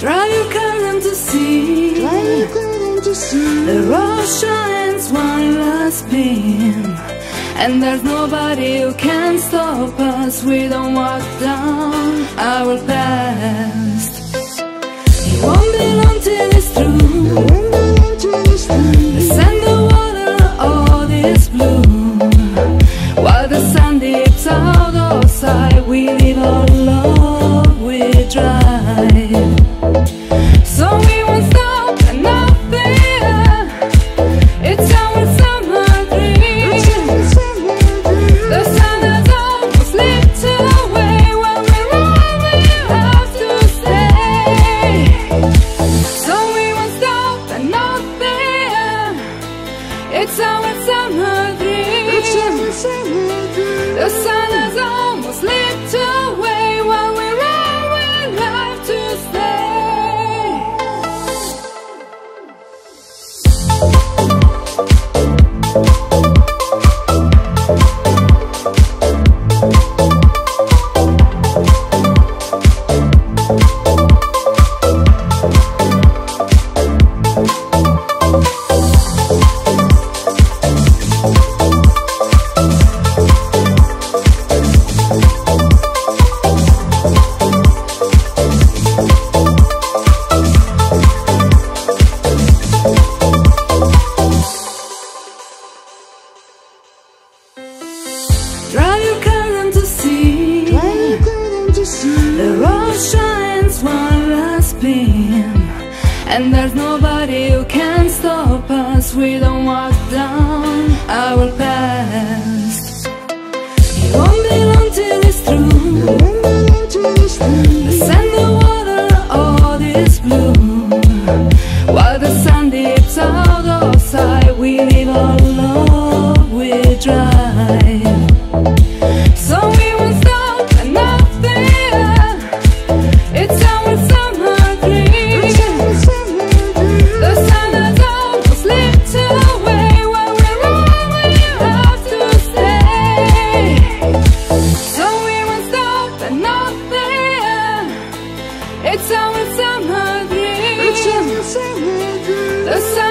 Drive your car into sea. Drive your car into sea. The road shines one last beam, And there's nobody who can stop us. We don't walk down our past. It won't be long till it's through. While the sun dips out of sight, we live our life. And there's nobody who can stop us. We don't walk down our past It won't be long till it's through. The sand, the water, all this blue. While the sun dips out of sight We live our love, we dry. summer, summer dream. The summer, summer dream. The summer,